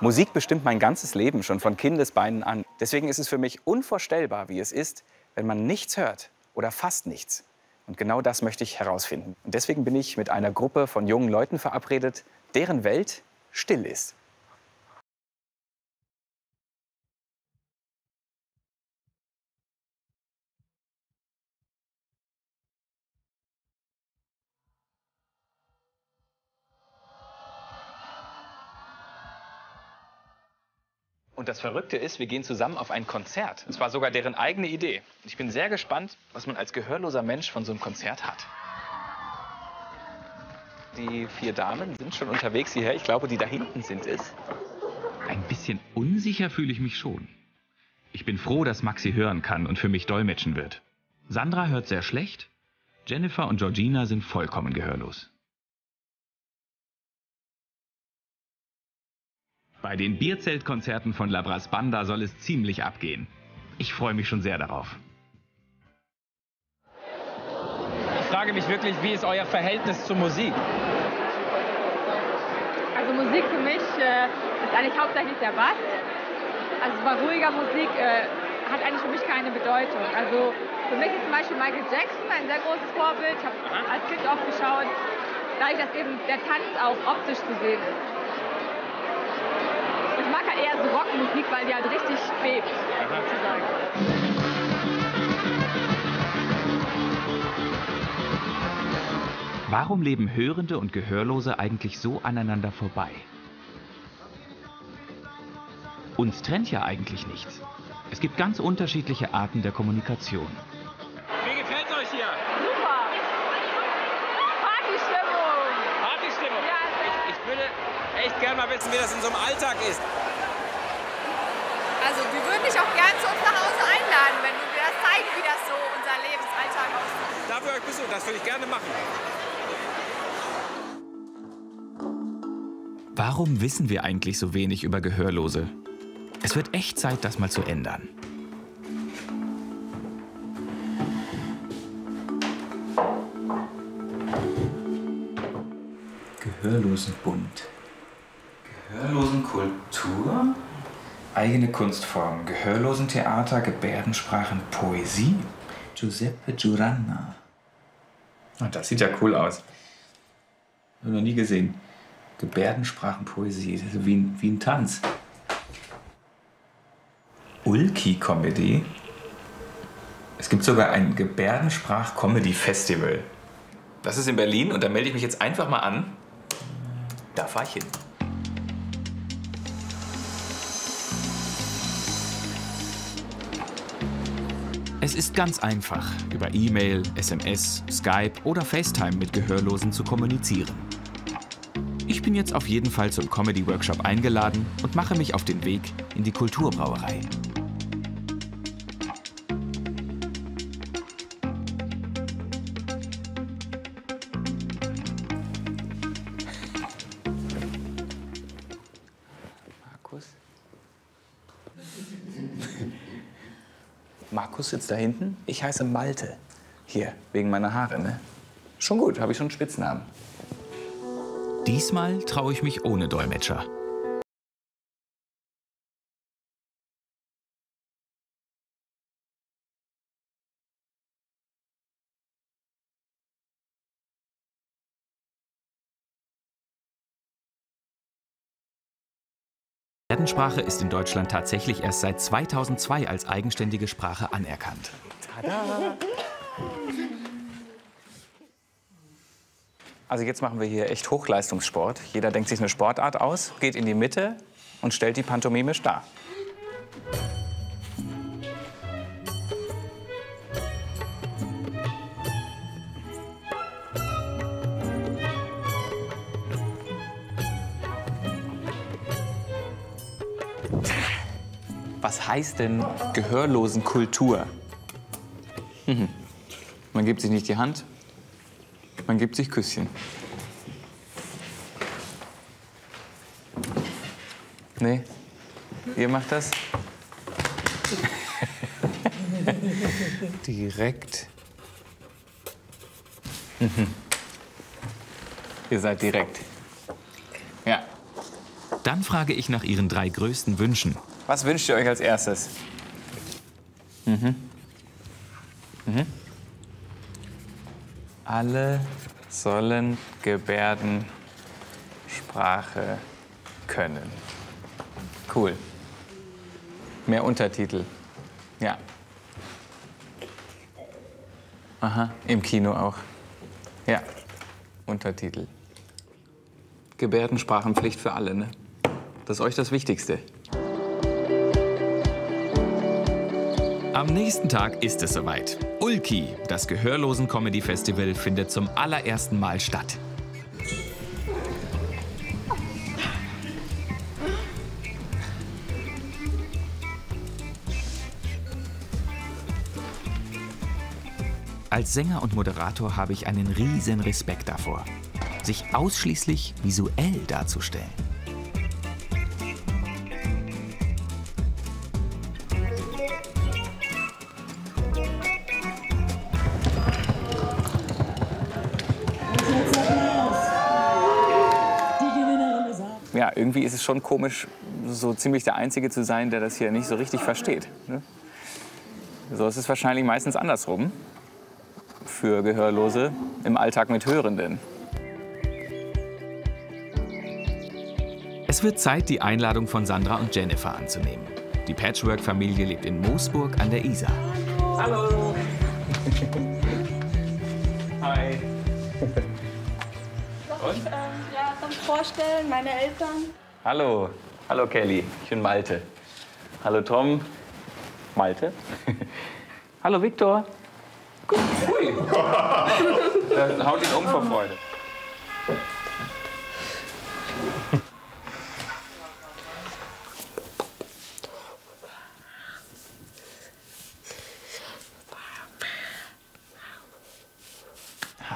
Musik bestimmt mein ganzes Leben schon von Kindesbeinen an. Deswegen ist es für mich unvorstellbar, wie es ist, wenn man nichts hört oder fast nichts. Und genau das möchte ich herausfinden. Und deswegen bin ich mit einer Gruppe von jungen Leuten verabredet, deren Welt still ist. Und das Verrückte ist, wir gehen zusammen auf ein Konzert. Es war sogar deren eigene Idee. Ich bin sehr gespannt, was man als gehörloser Mensch von so einem Konzert hat. Die vier Damen sind schon unterwegs hierher. Ich glaube, die da hinten sind es. Ein bisschen unsicher fühle ich mich schon. Ich bin froh, dass Maxi hören kann und für mich dolmetschen wird. Sandra hört sehr schlecht. Jennifer und Georgina sind vollkommen gehörlos. Bei den Bierzeltkonzerten von Labras Banda soll es ziemlich abgehen. Ich freue mich schon sehr darauf. Ich frage mich wirklich, wie ist euer Verhältnis zur Musik? Also Musik für mich äh, ist eigentlich hauptsächlich der Bass. Also bei ruhiger Musik äh, hat eigentlich für mich keine Bedeutung. Also für mich ist zum Beispiel Michael Jackson ein sehr großes Vorbild. Ich habe als Kind oft geschaut, dadurch, dass eben der Tanz auch optisch zu sehen ist. Ich mag halt eher so Rockmusik, weil die halt richtig schwebt, sozusagen. Warum leben Hörende und Gehörlose eigentlich so aneinander vorbei? Uns trennt ja eigentlich nichts. Es gibt ganz unterschiedliche Arten der Kommunikation. Wie gefällt euch hier? Super! Partystimmung! Partystimmung. Ja, Ich, ich würde gerne wissen, wie das in so einem Alltag ist. Also wir würden dich auch gern zu uns nach Hause einladen, wenn du dir das zeigst, wie das so unser Lebensalltag aussieht. Darf ich euch besuchen? Das würde ich gerne machen. Warum wissen wir eigentlich so wenig über Gehörlose? Es wird echt Zeit, das mal zu ändern. Gehörlosenbund. Gehörlosenkultur. Eigene Kunstformen. Gehörlosentheater, Gebärdensprachen, Poesie. Giuseppe Giuranna. Ah, das sieht ja cool aus. Noch nie gesehen. Gebärdensprachenpoesie. Das ist wie ein, wie ein Tanz. Ulki-Comedy. Es gibt sogar ein Gebärdensprach-Comedy-Festival. Das ist in Berlin und da melde ich mich jetzt einfach mal an. Da fahre ich hin. Es ist ganz einfach, über E-Mail, SMS, Skype oder FaceTime mit Gehörlosen zu kommunizieren. Ich bin jetzt auf jeden Fall zum Comedy-Workshop eingeladen und mache mich auf den Weg in die Kulturbrauerei. Markus sitzt da hinten. Ich heiße Malte. Hier, wegen meiner Haare, ne? Schon gut, habe ich schon einen Spitznamen. Diesmal traue ich mich ohne Dolmetscher. Gebärdensprache ist in Deutschland tatsächlich erst seit 2002 als eigenständige Sprache anerkannt. Also jetzt machen wir hier echt Hochleistungssport. Jeder denkt sich eine Sportart aus, geht in die Mitte und stellt die pantomimisch dar. Was heißt denn Gehörlosenkultur? Mhm. Man gibt sich nicht die Hand, man gibt sich Küsschen. Nee? Ihr macht das? direkt. Mhm. Ihr seid direkt. Ja. Dann frage ich nach Ihren drei größten Wünschen. Was wünscht ihr euch als erstes? Mhm. Mhm. Alle sollen Gebärdensprache können. Cool. Mehr Untertitel. Ja. Aha, im Kino auch. Ja, Untertitel. Gebärdensprachenpflicht für alle, ne? Das ist euch das Wichtigste. Am nächsten Tag ist es soweit. Ulki, das Gehörlosen-Comedy-Festival, findet zum allerersten Mal statt. Als Sänger und Moderator habe ich einen riesen Respekt davor, sich ausschließlich visuell darzustellen. Ja, irgendwie ist es schon komisch, so ziemlich der Einzige zu sein, der das hier nicht so richtig versteht. Ne? So ist es wahrscheinlich meistens andersrum für Gehörlose im Alltag mit Hörenden. Es wird Zeit, die Einladung von Sandra und Jennifer anzunehmen. Die Patchwork-Familie lebt in Moosburg an der Isar. Hallo! Hi! Und? Vorstellen, meine Eltern. Hallo, hallo Kelly, ich bin Malte. Hallo Tom. Malte. hallo Viktor. Ui. Dann haut ihn um vor Freude.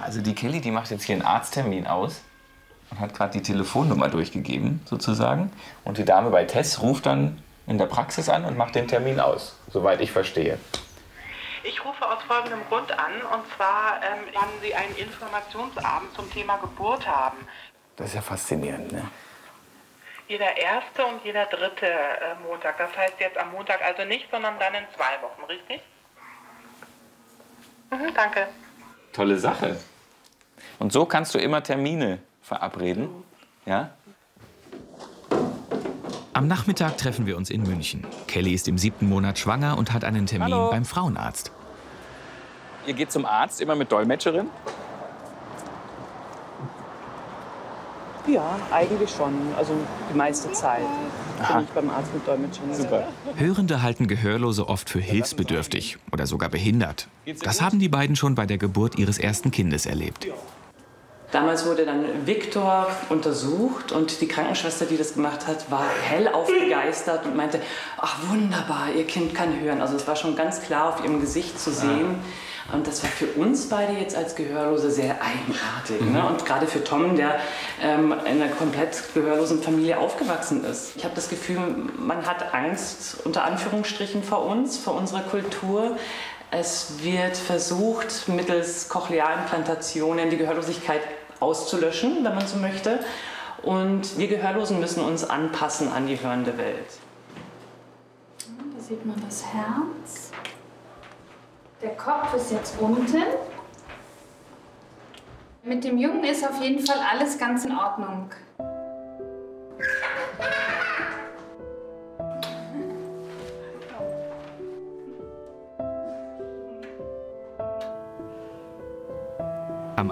Also die Kelly, die macht jetzt hier einen Arzttermin aus hat gerade die Telefonnummer durchgegeben, sozusagen. Und die Dame bei Tess ruft dann in der Praxis an und macht den Termin aus, soweit ich verstehe. Ich rufe aus folgendem Grund an, und zwar, ähm, wann Sie einen Informationsabend zum Thema Geburt haben. Das ist ja faszinierend, ne? Jeder erste und jeder dritte äh, Montag. Das heißt jetzt am Montag also nicht, sondern dann in zwei Wochen, richtig? Mhm, danke. Tolle Sache. Und so kannst du immer Termine verabreden, ja? Am Nachmittag treffen wir uns in München. Kelly ist im siebten Monat schwanger und hat einen Termin Hallo. beim Frauenarzt. Ihr geht zum Arzt immer mit Dolmetscherin? Ja, eigentlich schon. Also die meiste Zeit Aha. bin ich beim Arzt mit Dolmetschern. Super. Hörende halten Gehörlose oft für hilfsbedürftig oder sogar behindert. Das haben die beiden schon bei der Geburt ihres ersten Kindes erlebt. Damals wurde dann Viktor untersucht und die Krankenschwester, die das gemacht hat, war hellauf begeistert und meinte, ach wunderbar, ihr Kind kann hören. Also es war schon ganz klar auf ihrem Gesicht zu sehen. Und das war für uns beide jetzt als Gehörlose sehr eigenartig. Ne? Und gerade für Tom, der ähm, in einer komplett gehörlosen Familie aufgewachsen ist. Ich habe das Gefühl, man hat Angst unter Anführungsstrichen vor uns, vor unserer Kultur. Es wird versucht, mittels Cochlea-Implantationen die Gehörlosigkeit auszulöschen, wenn man so möchte. Und wir Gehörlosen müssen uns anpassen an die hörende Welt. Da sieht man das Herz. Der Kopf ist jetzt unten. Mit dem Jungen ist auf jeden Fall alles ganz in Ordnung.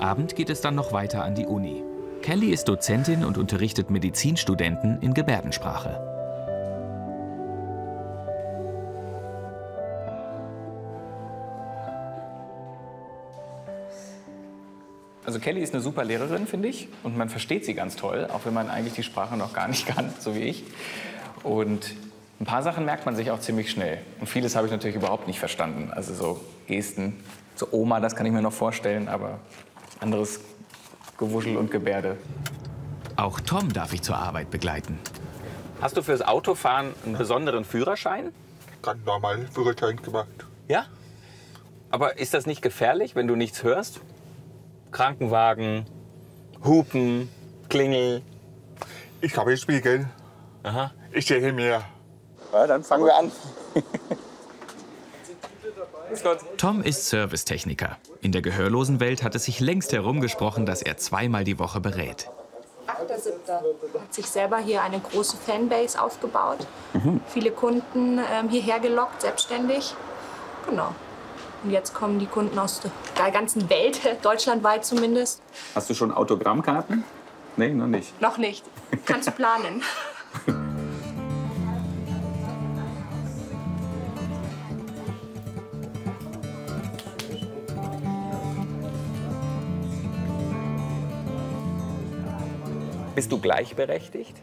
Abend geht es dann noch weiter an die Uni. Kelly ist Dozentin und unterrichtet Medizinstudenten in Gebärdensprache. Also Kelly ist eine super Lehrerin, finde ich. Und man versteht sie ganz toll, auch wenn man eigentlich die Sprache noch gar nicht kann, so wie ich. Und ein paar Sachen merkt man sich auch ziemlich schnell. Und vieles habe ich natürlich überhaupt nicht verstanden. Also so Gesten, so Oma, das kann ich mir noch vorstellen, aber anderes Gewuschel und Gebärde. Auch Tom darf ich zur Arbeit begleiten. Hast du fürs Autofahren einen besonderen Führerschein? Ganz normal Führerschein gemacht. Ja? Aber ist das nicht gefährlich, wenn du nichts hörst? Krankenwagen, Hupen, Klingel. Ich habe Spiegel. Aha. Ich sehe mir. Ja, dann fangen wir an. Tom ist Servicetechniker. In der gehörlosen Welt hat es sich längst herumgesprochen, dass er zweimal die Woche berät. 8.7. hat sich selber hier eine große Fanbase aufgebaut. Mhm. Viele Kunden ähm, hierher gelockt, selbstständig. Genau. Und jetzt kommen die Kunden aus der ganzen Welt, deutschlandweit zumindest. Hast du schon Autogrammkarten? Nee, noch nicht. Noch nicht. Kannst du planen. Bist du gleichberechtigt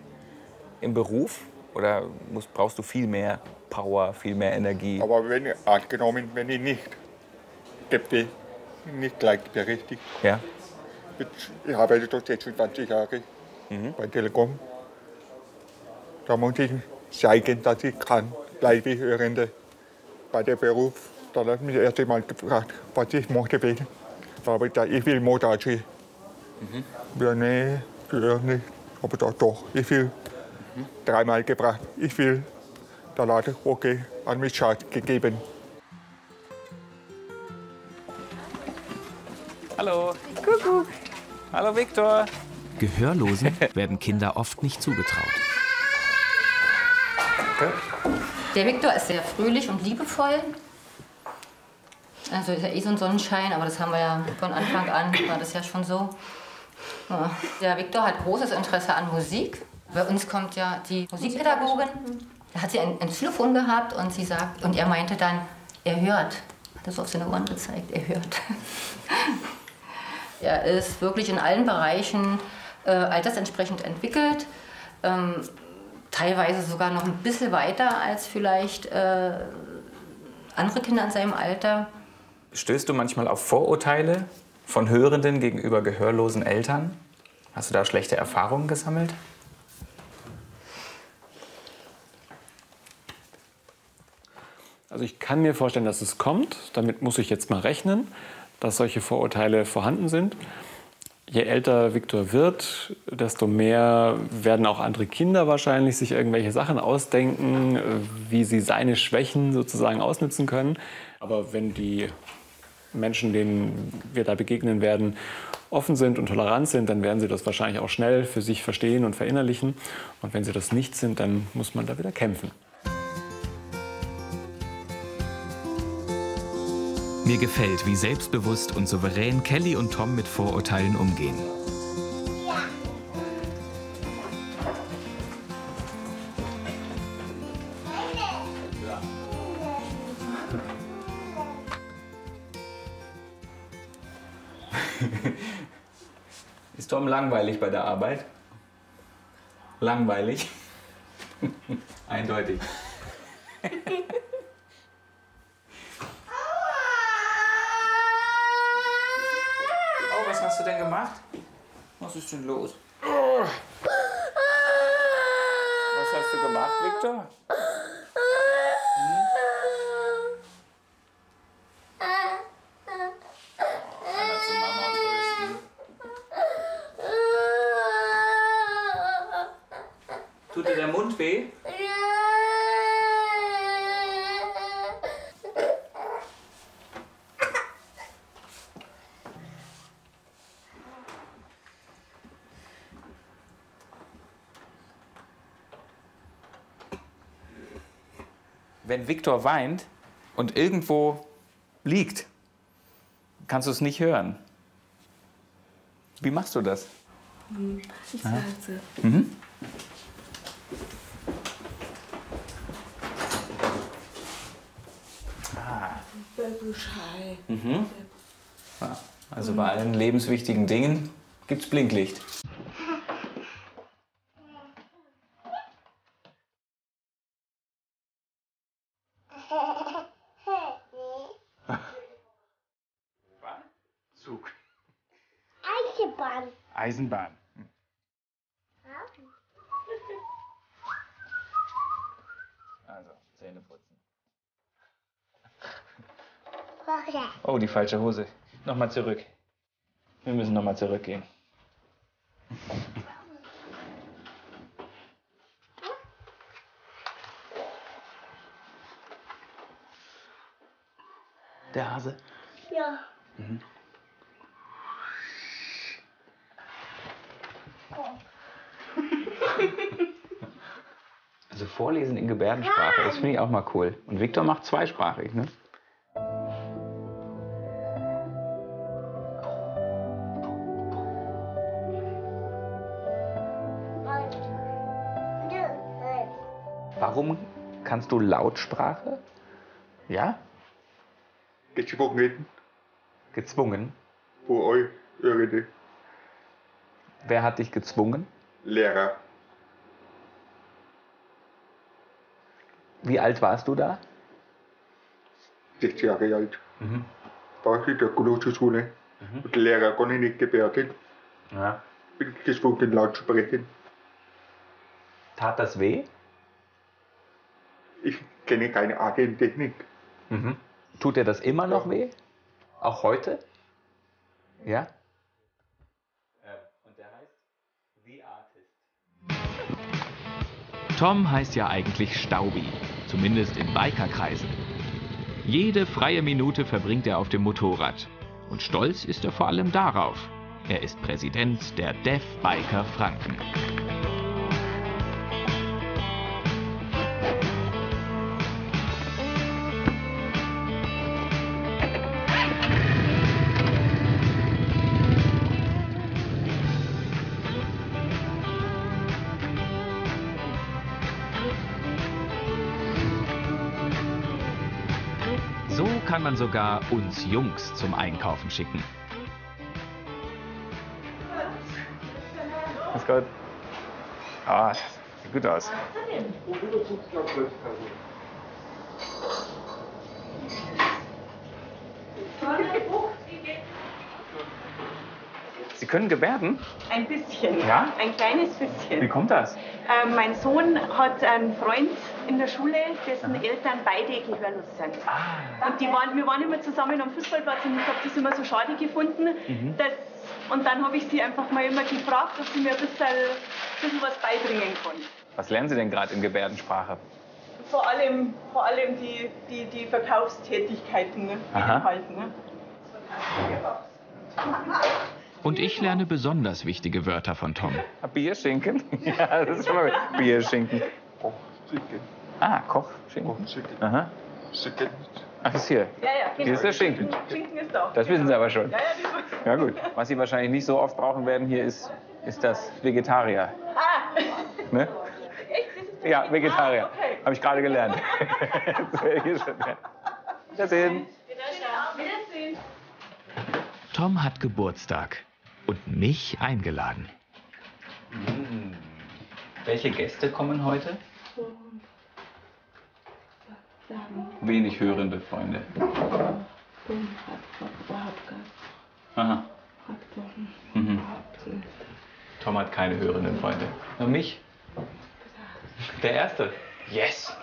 im Beruf oder musst, brauchst du viel mehr Power, viel mehr Energie? Aber wenn angenommen, wenn ich nicht, die nicht gleichberechtigt. Ja. Ich arbeite dort 26 Jahre bei Telekom. Da muss ich zeigen, dass ich kann, Hörende. Bei der Beruf, da hat mich erst einmal gefragt, was ich möchte. Da habe ich gesagt, ich will Montage. Ja, nee, ja, nicht. Aber doch, doch, ich will. Dreimal gebracht, ich will. Da hat er, okay, an mich gegeben. Hallo. Kuckuck. Hallo Viktor. Gehörlosen werden Kinder oft nicht zugetraut. Der Viktor ist sehr fröhlich und liebevoll. Also ist ja eh so ein Sonnenschein, aber das haben wir ja von Anfang an, war das ja schon so. Der Viktor hat großes Interesse an Musik. Bei uns kommt ja die Musikpädagogin. Da hat sie ein, ein Xylophon gehabt und sie sagt, und er meinte dann, er hört. Hat das auf seine Ohren gezeigt, er hört. er ist wirklich in allen Bereichen äh, altersentsprechend entwickelt. Ähm, teilweise sogar noch ein bisschen weiter als vielleicht äh, andere Kinder in seinem Alter. Stößt du manchmal auf Vorurteile von Hörenden gegenüber gehörlosen Eltern? Hast du da schlechte Erfahrungen gesammelt? Also ich kann mir vorstellen, dass es kommt. Damit muss ich jetzt mal rechnen, dass solche Vorurteile vorhanden sind. Je älter Viktor wird, desto mehr werden auch andere Kinder wahrscheinlich sich irgendwelche Sachen ausdenken, wie sie seine Schwächen sozusagen ausnutzen können. Aber wenn die Menschen, denen wir da begegnen werden, offen sind und tolerant sind, dann werden sie das wahrscheinlich auch schnell für sich verstehen und verinnerlichen. Und wenn sie das nicht sind, dann muss man da wieder kämpfen. Mir gefällt, wie selbstbewusst und souverän Kelly und Tom mit Vorurteilen umgehen. Tom langweilig bei der Arbeit? Langweilig? Eindeutig. Oh, was hast du denn gemacht? Was ist denn los? Was hast du gemacht, Victor? Wenn Viktor weint und irgendwo liegt, kannst du es nicht hören. Wie machst du das? Ich sage Mhm. Ah. Mhm. Also bei allen lebenswichtigen Dingen gibt es Blinklicht. Eisenbahn. Also, Zähne putzen. Oh, die falsche Hose. Nochmal zurück. Wir müssen nochmal zurückgehen. Der Hase. Ja. Mhm. Also vorlesen in Gebärdensprache, das finde ich auch mal cool. Und Viktor macht zweisprachig, ne? Warum kannst du Lautsprache? Ja? Gezwungen. Gezwungen? Wer hat dich gezwungen? Lehrer. Wie alt warst du da? Sechs Jahre alt. Mhm. War in der Grundschule. Und der Lehrer konnte nicht gebärden. Ja. Bin gezwungen laut zu sprechen. Tat das weh? Ich kenne keine Atemtechnik. Mhm. Tut dir das immer noch weh? Auch heute? Ja? Und der heißt The Artist. Tom heißt ja eigentlich Staubi, zumindest in Bikerkreisen. Jede freie Minute verbringt er auf dem Motorrad. Und stolz ist er vor allem darauf. Er ist Präsident der Deaf Biker Franken. Man sogar uns Jungs zum Einkaufen schicken. Ist gut. Ah, sieht gut aus. Sie können gebärden? Ein bisschen. Ja? Ein kleines bisschen. Wie kommt das? Ähm, mein Sohn hat einen Freund in der Schule, dessen Eltern beide gehörlos sind. Ah. Und die waren, wir waren immer zusammen am Fußballplatz und ich habe das immer so schade gefunden. Mhm. Dass, und dann habe ich sie einfach mal immer gefragt, ob sie mir ein bisschen, ein bisschen was beibringen kann. Was lernen Sie denn gerade in Gebärdensprache? Vor allem, vor allem die, die, die Verkaufstätigkeiten ne, Aha. Ne? Und ich lerne besonders wichtige Wörter von Tom. Bierschinken? Ja, das ist schon mal. Bierschinken. Ah, Kochschinken. Aha. Ach, das ist hier. Ja, ja, genau. Hier ist der Schinken. Schinken ist da. Das wissen Sie aber schon. Ja, ja, die Ja gut. Was Sie wahrscheinlich nicht so oft brauchen werden hier ist, ist das Vegetarier. Ah, Ne? Ja, Vegetarier. Ah, okay. Habe ich gerade gelernt. Wiedersehen. Wiedersehen. Tom hat Geburtstag und mich eingeladen. Hm. Welche Gäste kommen heute? Wenig hörende Freunde. Aha. Mhm. Tom hat keine hörenden Freunde. Nur mich? Der Erste? Yes!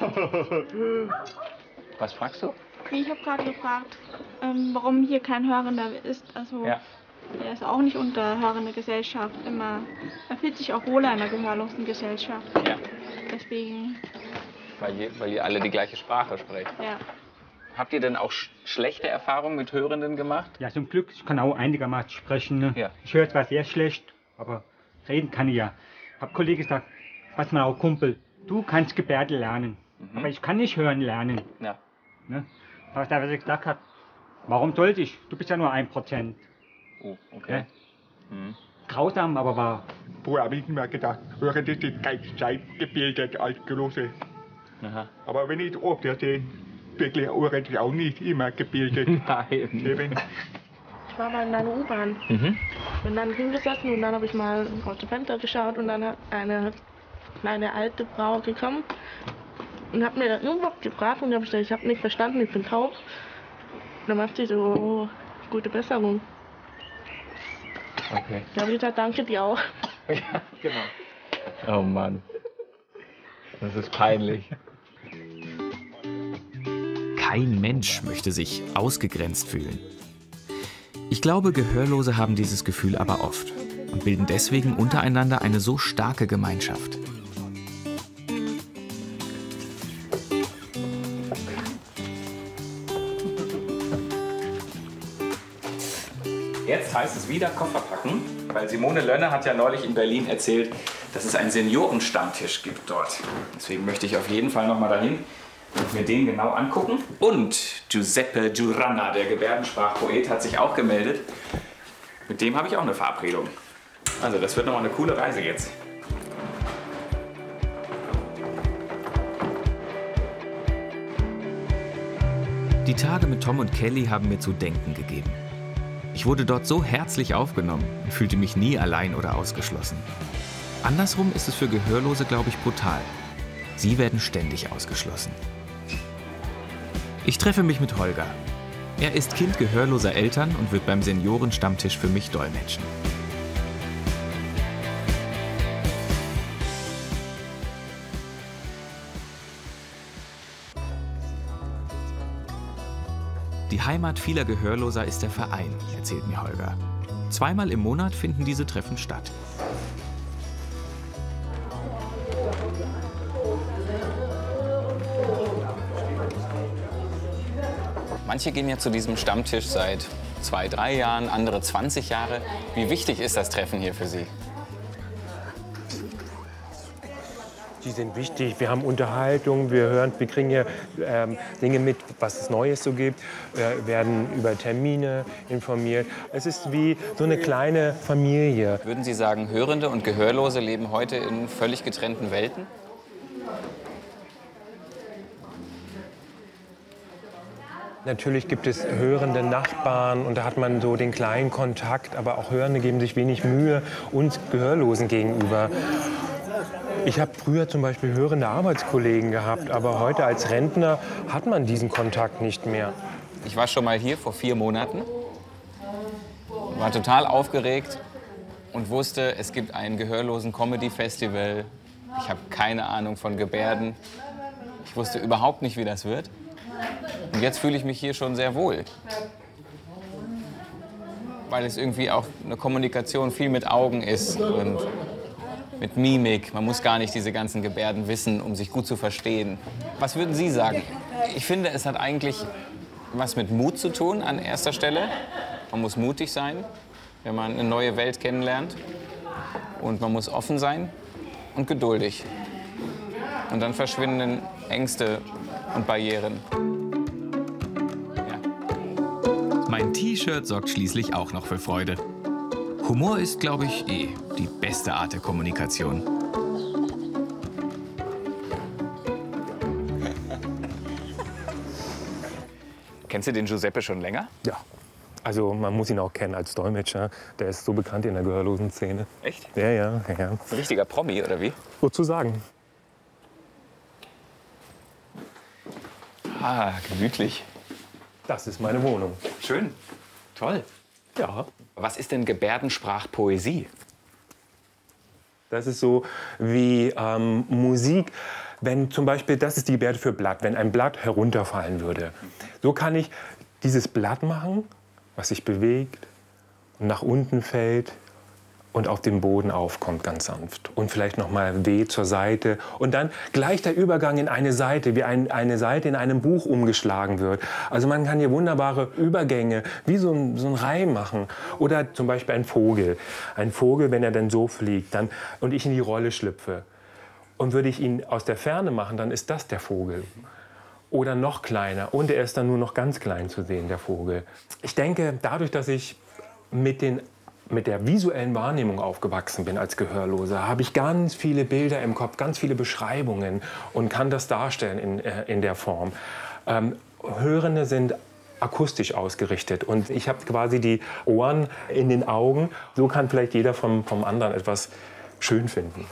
Was fragst du? Ich habe gerade gefragt, ähm, warum hier kein Hörender ist. Also Ja. er ist auch nicht unter hörender Gesellschaft immer. Er fühlt sich auch wohler in einer gehörlosen Gesellschaft. Ja. Deswegen, Weil ihr, weil ihr alle die gleiche Sprache sprecht. ja. Habt ihr denn auch sch schlechte Erfahrungen mit Hörenden gemacht? Ja, zum Glück, ich kann auch einigermaßen sprechen. Ne? Ja. Ich höre zwar sehr schlecht, aber reden kann ich ja. Hab Kollege gesagt, was man auch Kumpel, du kannst Gebärde lernen, aber ich kann nicht hören lernen. Ja. Ne? Was er gesagt hat, warum sollte ich? Du bist ja nur ein Prozent. Oh, okay. Mhm. Grausam, aber wahr. Früher habe ich mir gedacht, Hörende sind ganz Zeit gebildet als Gelose. Aha. Aber wenn ich oft sehe, wirklich Hörende auch nicht immer gebildet. Nein. Eben. Ich war mal in einer U-Bahn. Mhm. Bin dann hingesessen und dann habe ich mal aus dem Fenster geschaut und dann hat eine kleine alte Frau gekommen und hat mir nur noch gefragt und ich habe gesagt, ich habe nicht verstanden, ich bin taub. Und dann macht sie so, oh, gute Besserung. Okay. Dann habe ich gesagt, danke dir auch. Ja, genau. Oh Mann. Das ist peinlich. Kein Mensch möchte sich ausgegrenzt fühlen. Ich glaube, Gehörlose haben dieses Gefühl aber oft und bilden deswegen untereinander eine so starke Gemeinschaft. Heißt es wieder Koffer packen, weil Simone Lönne hat ja neulich in Berlin erzählt, dass es einen Seniorenstammtisch gibt dort. Deswegen möchte ich auf jeden Fall noch mal dahin und mir den genau angucken. Und Giuseppe Giuranna, der Gebärdensprachpoet, hat sich auch gemeldet. Mit dem habe ich auch eine Verabredung. Also das wird noch mal eine coole Reise jetzt. Die Tage mit Tom und Kelly haben mir zu denken gegeben. Ich wurde dort so herzlich aufgenommen und fühlte mich nie allein oder ausgeschlossen. Andersrum ist es für Gehörlose, glaube ich, brutal. Sie werden ständig ausgeschlossen. Ich treffe mich mit Holger. Er ist Kind gehörloser Eltern und wird beim Seniorenstammtisch für mich dolmetschen. Die Heimat vieler Gehörloser ist der Verein, erzählt mir Holger. Zweimal im Monat finden diese Treffen statt. Manche gehen ja zu diesem Stammtisch seit zwei, drei Jahren, andere 20 Jahre. Wie wichtig ist das Treffen hier für Sie? Sind wichtig. Wir haben Unterhaltung, wir hören, wir kriegen hier ähm, Dinge mit, was es Neues so gibt, wir werden über Termine informiert. Es ist wie so eine kleine Familie. Würden Sie sagen, Hörende und Gehörlose leben heute in völlig getrennten Welten? Natürlich gibt es hörende Nachbarn und da hat man so den kleinen Kontakt, aber auch Hörende geben sich wenig Mühe uns Gehörlosen gegenüber. Ich habe früher zum Beispiel hörende Arbeitskollegen gehabt, aber heute als Rentner hat man diesen Kontakt nicht mehr. Ich war schon mal hier vor vier Monaten, war total aufgeregt und wusste, es gibt ein gehörlosen Comedy-Festival. Ich habe keine Ahnung von Gebärden. Ich wusste überhaupt nicht, wie das wird. Und jetzt fühle ich mich hier schon sehr wohl. Weil es irgendwie auch eine Kommunikation viel mit Augen ist und mit Mimik. Man muss gar nicht diese ganzen Gebärden wissen, um sich gut zu verstehen. Was würden Sie sagen? Ich finde, es hat eigentlich was mit Mut zu tun an erster Stelle. Man muss mutig sein, wenn man eine neue Welt kennenlernt. Und man muss offen sein und geduldig. Und dann verschwinden Ängste und Barrieren. Mein T-Shirt sorgt schließlich auch noch für Freude. Humor ist, glaube ich, eh die beste Art der Kommunikation. Kennst du den Giuseppe schon länger? Ja. Also man muss ihn auch kennen als Dolmetscher. Der ist so bekannt in der gehörlosen Szene. Echt? Ja, ja, ja. Ein richtiger Promi, oder wie? Sozusagen. Ah, gemütlich. Das ist meine Wohnung. Schön. Toll. Ja. Was ist denn Gebärdensprachpoesie? Das ist so wie ähm, Musik. Wenn zum Beispiel, das ist die Gebärde für Blatt, wenn ein Blatt herunterfallen würde. So kann ich dieses Blatt machen, was sich bewegt und nach unten fällt und auf dem Boden aufkommt ganz sanft. Und vielleicht noch mal weh zur Seite. Und dann gleich der Übergang in eine Seite, wie ein, eine Seite in einem Buch umgeschlagen wird. Also man kann hier wunderbare Übergänge, wie so ein, so ein Reim machen. Oder zum Beispiel ein Vogel. Ein Vogel, wenn er dann so fliegt dann, und ich in die Rolle schlüpfe. Und würde ich ihn aus der Ferne machen, dann ist das der Vogel. Oder noch kleiner. Und er ist dann nur noch ganz klein zu sehen, der Vogel. Ich denke, dadurch, dass ich mit den mit der visuellen Wahrnehmung aufgewachsen bin als Gehörloser, habe ich ganz viele Bilder im Kopf, ganz viele Beschreibungen und kann das darstellen in, äh, in der Form. Ähm, Hörende sind akustisch ausgerichtet und ich habe quasi die Ohren in den Augen. So kann vielleicht jeder vom, vom anderen etwas schön finden.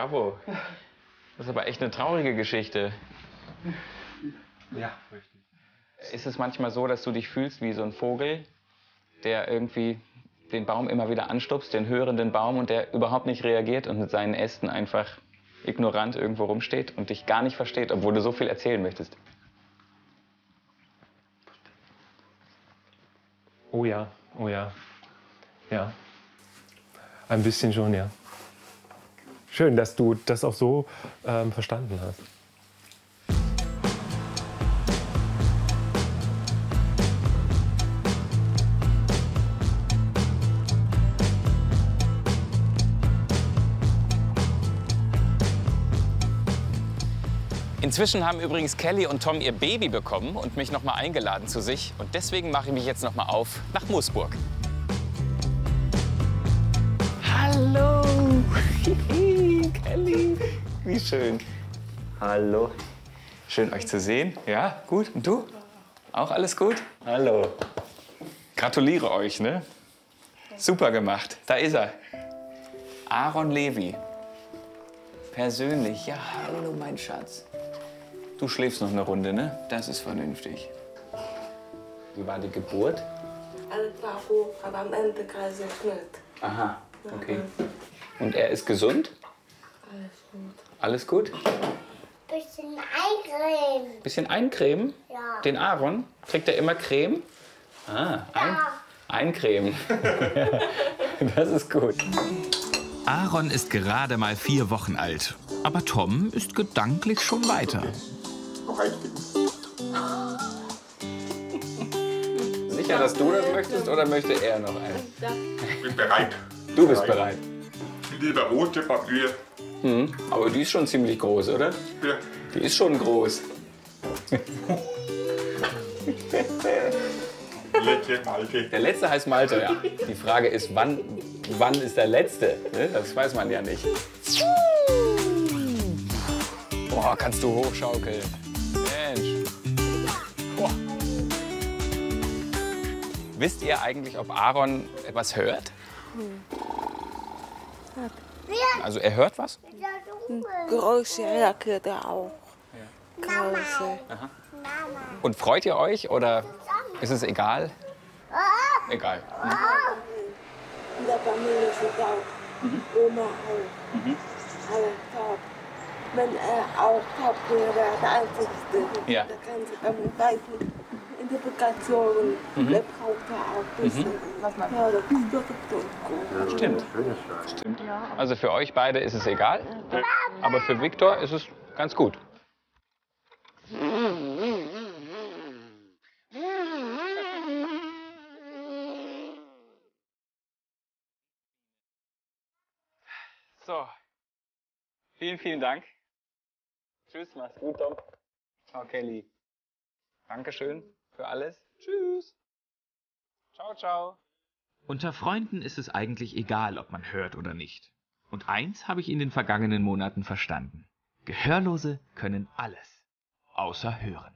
Bravo. Das ist aber echt eine traurige Geschichte. Ja, richtig. Ist es manchmal so, dass du dich fühlst wie so ein Vogel, der irgendwie den Baum immer wieder anstupst, den hörenden Baum, und der überhaupt nicht reagiert und mit seinen Ästen einfach ignorant irgendwo rumsteht und dich gar nicht versteht, obwohl du so viel erzählen möchtest? Oh ja, oh ja. Ja. Ein bisschen schon, ja. Schön, dass du das auch so ähm, verstanden hast. Inzwischen haben übrigens Kelly und Tom ihr Baby bekommen und mich noch mal eingeladen zu sich. Und deswegen mache ich mich jetzt noch mal auf nach Moosburg. Hallo, Kelly. Wie schön. Hallo. Schön, euch zu sehen. Ja, gut. Und du? Auch alles gut? Hallo. Gratuliere euch, ne? Super gemacht. Da ist er. Aaron Levi. Persönlich. Ja, hallo, mein Schatz. Du schläfst noch eine Runde, ne? Das ist vernünftig. Wie war die Geburt? Alles war gut, aber am Ende Kaiserschnitt. Aha, okay. Und er ist gesund? Alles gut. Alles gut? Bisschen eincremen. Bisschen eincremen? Ja. Den Aaron? Kriegt er immer Creme? Ah, ein, eincremen. das ist gut. Aaron ist gerade mal vier Wochen alt. Aber Tom ist gedanklich schon weiter. Sicher, dass du das möchtest oder möchte er noch einen? Ich bin bereit. Du bist bereit. Lieber rote Papier. Hm, aber die ist schon ziemlich groß, oder? Ja. Die ist schon groß. Letzte Malte. Der letzte heißt Malte, ja. Die Frage ist, wann, wann ist der letzte? Ne? Das weiß man ja nicht. Boah, kannst du hochschaukeln. Mensch. Boah. Wisst ihr eigentlich, ob Aaron etwas hört? Also er hört was? Geräusche, ja, gehört er auch. Geräusche. Aha. Und freut ihr euch oder ist es egal? Egal. In der Familie ist auch. Oma auch. Alle top. Wenn er auch top wäre, er der Einzige. Ja. Der kann sich damit weiten. Interpretationen, Mhm. der braucht er auch ein bisschen. Mhm. Ja, das ist wirklich so gut. Stimmt. Stimmt. Also für euch beide ist es egal, aber für Viktor ist es ganz gut. So. Vielen, vielen Dank. Tschüss, mach's gut, Tom. Ciao, Kelly. Dankeschön für alles. Tschüss. Ciao, ciao. Unter Freunden ist es eigentlich egal, ob man hört oder nicht. Und eins habe ich in den vergangenen Monaten verstanden. Gehörlose können alles, außer hören.